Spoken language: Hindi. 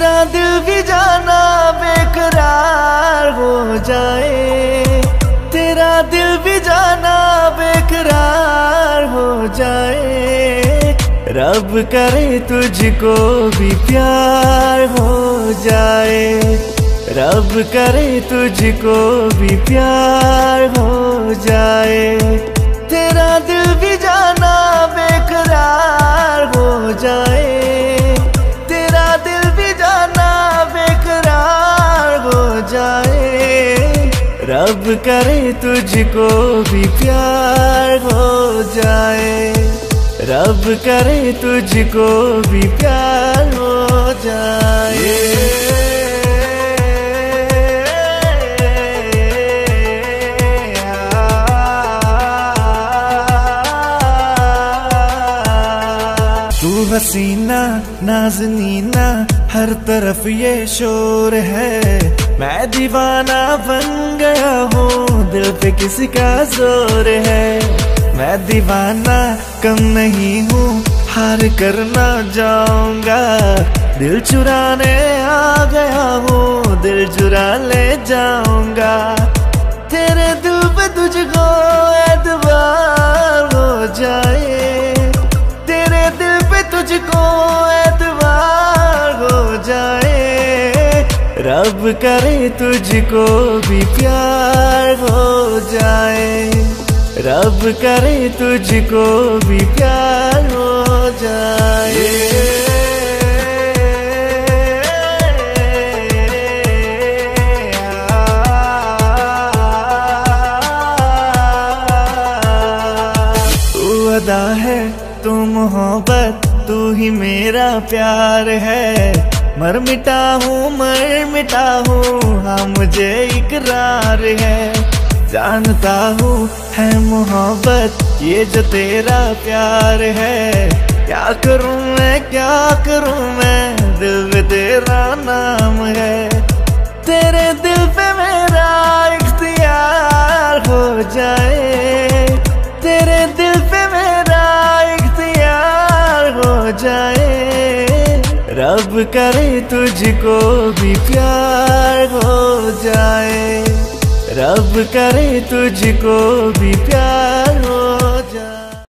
दिल भी जाना बेकरार हो जाए। तेरा दिल भी जाना बेकरार हो जाए। रब करे तुझको भी प्यार हो जाए। रब करे तुझको भी प्यार हो जाए। रब करे तुझको भी प्यार हो जाए। रब करे तुझको भी प्यार हो जाए। हसीना, नाजनीना, हर तरफ़ ये शोर है। मैं दीवाना बन गया हूँ, दिल पे किसी का ज़ोर है। मैं दीवाना कम नहीं हूँ, हार करना जाऊँगा। दिल चुराने आ गया हूँ, दिल चुरा ले जाऊँगा। तेरे दिल पे तुझको रब करे तुझको भी प्यार हो जाए। रब करे तुझको भी प्यार हो जाए। अदा है तू मोहब्बत तू ही मेरा प्यार है। मर मिटा हूँ मर मिटा हूँ हाँ मुझे इकरार है। जानता हूँ, है मोहब्बत, ये जो तेरा प्यार है। क्या करूँ मैं, क्या करूँ मैं, दिल तेरा नाम रब करे तुझको भी प्यार हो जाए। रब करे तुझको भी प्यार